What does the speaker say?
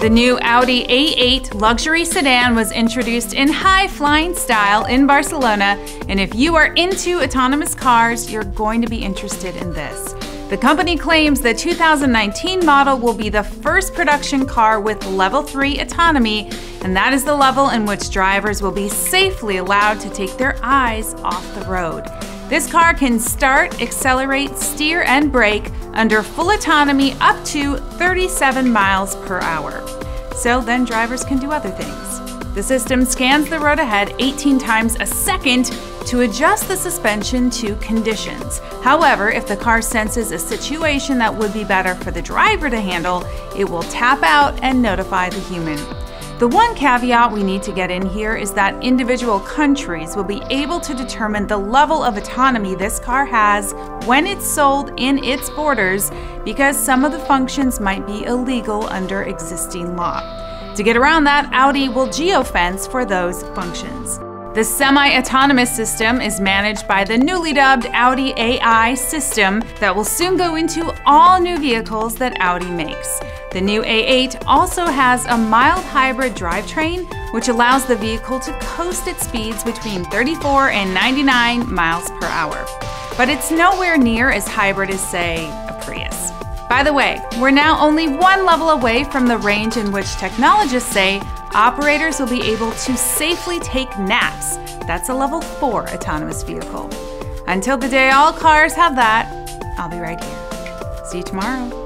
The new Audi A8 luxury sedan was introduced in high flying style in Barcelona, and if you are into autonomous cars, you're going to be interested in this. The company claims the 2019 model will be the first production car with level 3 autonomy, and that is the level in which drivers will be safely allowed to take their eyes off the road. This car can start, accelerate, steer, and brake under full autonomy up to 37 miles per hour. So then drivers can do other things. The system scans the road ahead 18 times a second to adjust the suspension to conditions. However, if the car senses a situation that would be better for the driver to handle, it will tap out and notify the human. The one caveat we need to get in here is that individual countries will be able to determine the level of autonomy this car has when it's sold in its borders because some of the functions might be illegal under existing law. To get around that, Audi will geofence for those functions. The semi autonomous system is managed by the newly dubbed Audi AI system that will soon go into all new vehicles that Audi makes. The new A8 also has a mild hybrid drivetrain, which allows the vehicle to coast at speeds between 34 and 99 miles per hour. But it's nowhere near as hybrid as, say, a Prius. By the way, we're now only one level away from the range in which technologists say operators will be able to safely take naps. That's a level 4 autonomous vehicle. Until the day all cars have that, I'll be right here. See you tomorrow.